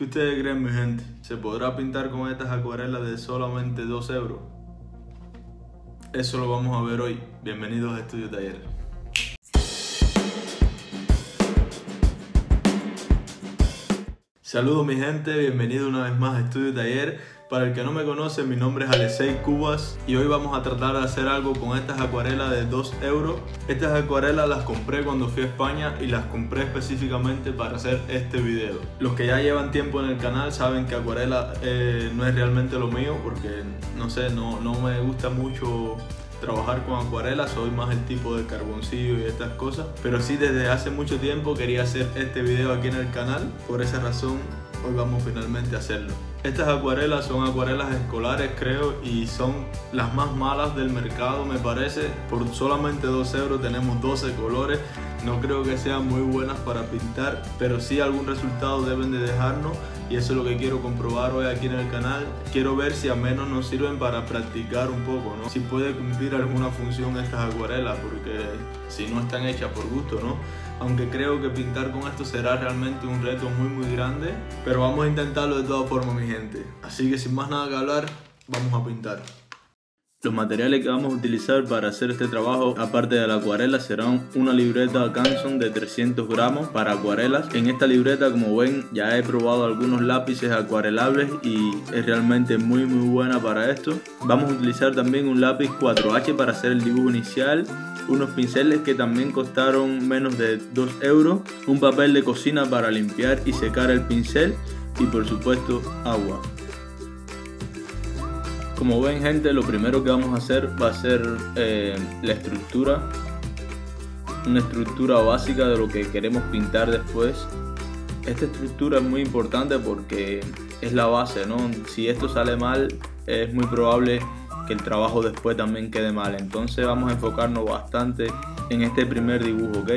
¿Qué ustedes creen, mi gente? ¿Se podrá pintar con estas acuarelas de solamente 2 euros? Eso lo vamos a ver hoy. Bienvenidos a Estudio Taller. Saludos mi gente, bienvenido una vez más a Estudio Taller. Para el que no me conoce, mi nombre es Alexei Cubas y hoy vamos a tratar de hacer algo con estas acuarelas de 2 euros. Estas acuarelas las compré cuando fui a España y las compré específicamente para hacer este video. Los que ya llevan tiempo en el canal saben que acuarela eh, no es realmente lo mío porque no sé, no, no me gusta mucho trabajar con acuarela, soy más el tipo de carboncillo y estas cosas. Pero sí desde hace mucho tiempo quería hacer este video aquí en el canal, por esa razón hoy vamos finalmente a hacerlo. Estas acuarelas son acuarelas escolares creo y son las más malas del mercado me parece. Por solamente 2 euros tenemos 12 colores. No creo que sean muy buenas para pintar, pero sí algún resultado deben de dejarnos y eso es lo que quiero comprobar hoy aquí en el canal. Quiero ver si al menos nos sirven para practicar un poco, ¿no? Si puede cumplir alguna función estas acuarelas, porque si no están hechas por gusto, ¿no? aunque creo que pintar con esto será realmente un reto muy muy grande, pero vamos a intentarlo de todas formas mi gente. Así que sin más nada que hablar, vamos a pintar. Los materiales que vamos a utilizar para hacer este trabajo, aparte de la acuarela, serán una libreta Canson de 300 gramos para acuarelas. En esta libreta, como ven, ya he probado algunos lápices acuarelables y es realmente muy muy buena para esto. Vamos a utilizar también un lápiz 4H para hacer el dibujo inicial unos pinceles que también costaron menos de 2 euros, un papel de cocina para limpiar y secar el pincel y por supuesto agua. Como ven gente, lo primero que vamos a hacer va a ser eh, la estructura, una estructura básica de lo que queremos pintar después. Esta estructura es muy importante porque es la base, ¿no? Si esto sale mal, es muy probable el trabajo después también quede mal. Entonces vamos a enfocarnos bastante en este primer dibujo, ¿ok?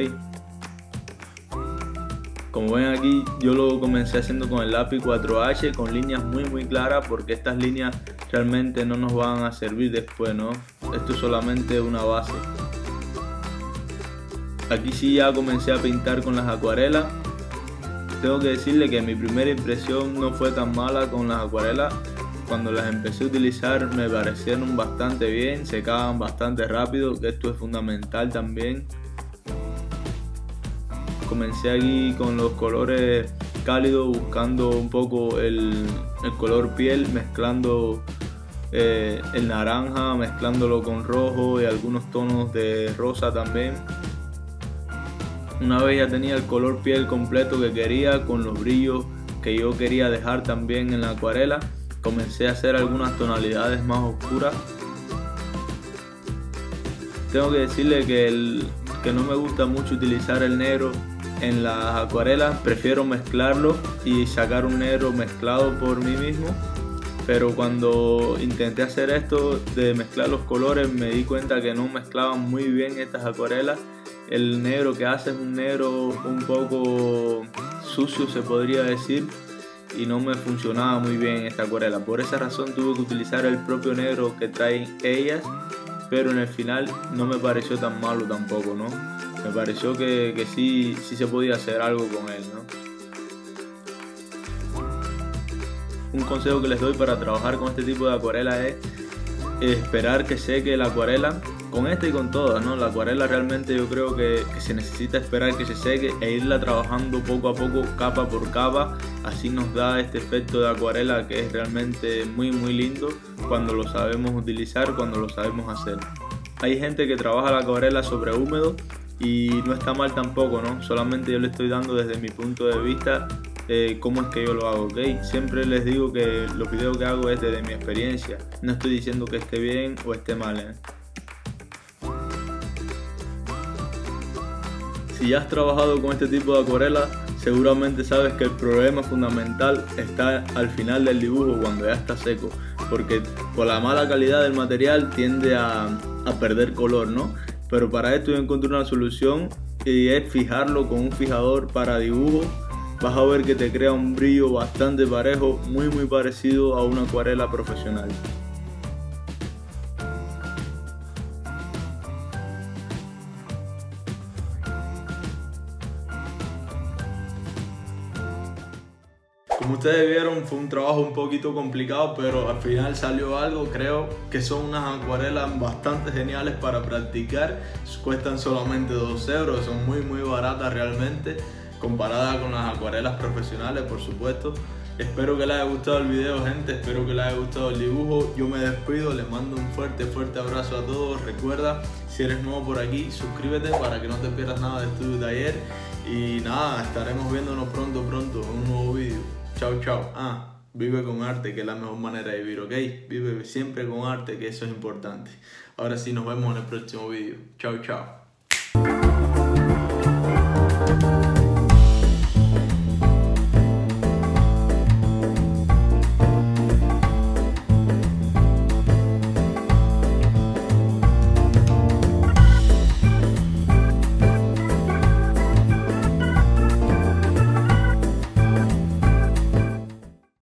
Como ven aquí, yo lo comencé haciendo con el lápiz 4H con líneas muy muy claras porque estas líneas realmente no nos van a servir después, ¿no? Esto es solamente una base. Aquí sí ya comencé a pintar con las acuarelas. Tengo que decirle que mi primera impresión no fue tan mala con las acuarelas cuando las empecé a utilizar me parecieron bastante bien, secaban bastante rápido, esto es fundamental también. Comencé aquí con los colores cálidos, buscando un poco el, color piel, mezclando eh, el naranja, mezclándolo con rojo y algunos tonos de rosa también. Una vez ya tenía el color piel completo que quería, con los brillos que yo quería dejar también en la acuarela, comencé a hacer algunas tonalidades más oscuras. Tengo que decirle que, que no me gusta mucho utilizar el negro en las acuarelas, prefiero mezclarlo y sacar un negro mezclado por mí mismo. Pero cuando intenté hacer esto de mezclar los colores me di cuenta que no mezclaban muy bien estas acuarelas. El negro que hace es un negro un poco sucio se podría decir y no me funcionaba muy bien esta acuarela. Por esa razón tuve que utilizar el propio negro que traen ellas, pero en el final no me pareció tan malo tampoco, ¿no? Me pareció que, que sí, sí se podía hacer algo con él, ¿no? Un consejo que les doy para trabajar con este tipo de acuarela es esperar que seque la acuarela con esta y con todas, ¿no? La acuarela realmente yo creo que, se necesita esperar que se seque e irla trabajando poco a poco, capa por capa, así nos da este efecto de acuarela que es realmente muy muy lindo cuando lo sabemos utilizar, cuando lo sabemos hacer. Hay gente que trabaja la acuarela sobre húmedo y no está mal tampoco, ¿no? Solamente yo le estoy dando desde mi punto de vista eh, cómo es que yo lo hago, ¿ok? Siempre les digo que los videos que hago es desde mi experiencia, no estoy diciendo que esté bien o esté mal, ¿eh? si ya has trabajado con este tipo de acuarela, seguramente sabes que el problema fundamental está al final del dibujo cuando ya está seco, porque por la mala calidad del material tiende a, a perder color, ¿no? Pero para esto yo encontré una solución y es fijarlo con un fijador para dibujo. Vas a ver que te crea un brillo bastante parejo, muy muy parecido a una acuarela profesional. ustedes vieron, fue un trabajo un poquito complicado, pero al final salió algo. Creo que son unas acuarelas bastante geniales para practicar. Cuestan solamente 2 euros, son muy, muy baratas realmente, comparada con las acuarelas profesionales, por supuesto. Espero que les haya gustado el video, gente. Espero que les haya gustado el dibujo. Yo me despido, les mando un fuerte, fuerte abrazo a todos. Recuerda, si eres nuevo por aquí, suscríbete para que no te pierdas nada de estudio ayer. Y nada, estaremos viéndonos pronto, pronto en un nuevo video. Chao, chao. Ah, vive con arte, que es la mejor manera de vivir, ¿ok? Vive siempre con arte, que eso es importante. Ahora sí, nos vemos en el próximo video. Chao, chao.